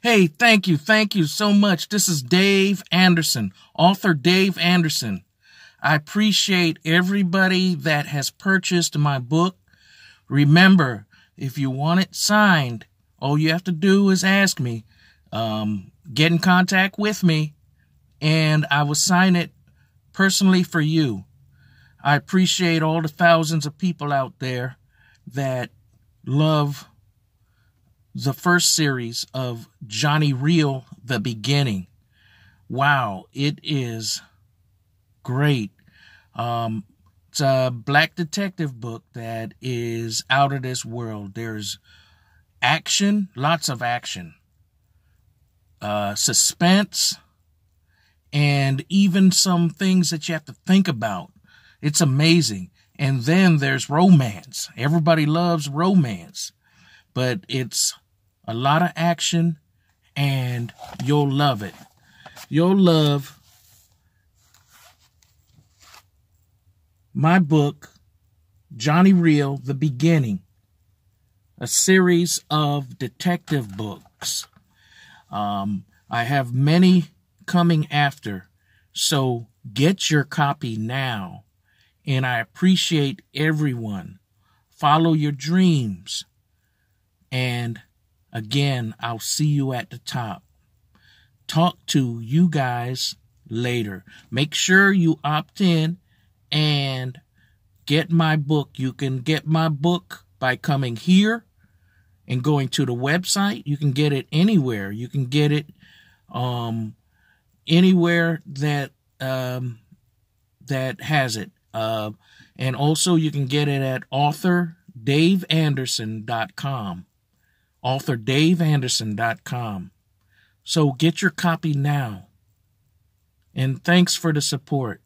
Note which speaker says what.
Speaker 1: Hey, thank you. Thank you so much. This is Dave Anderson, author Dave Anderson. I appreciate everybody that has purchased my book. Remember, if you want it signed, all you have to do is ask me, um, get in contact with me, and I will sign it personally for you. I appreciate all the thousands of people out there that love the first series of Johnny Real, The Beginning. Wow, it is great. Um, it's a black detective book that is out of this world. There's action, lots of action, uh, suspense, and even some things that you have to think about. It's amazing. And then there's romance. Everybody loves romance, but it's a lot of action and you'll love it. You'll love my book, Johnny Real, The Beginning, a series of detective books. Um, I have many coming after, so get your copy now. And I appreciate everyone. Follow your dreams. And again, I'll see you at the top. Talk to you guys later. Make sure you opt in and get my book. You can get my book by coming here and going to the website. You can get it anywhere. You can get it um, anywhere that um, that has it. Uh, and also you can get it at authordaveanderson.com. authordaveanderson.com. So get your copy now. And thanks for the support.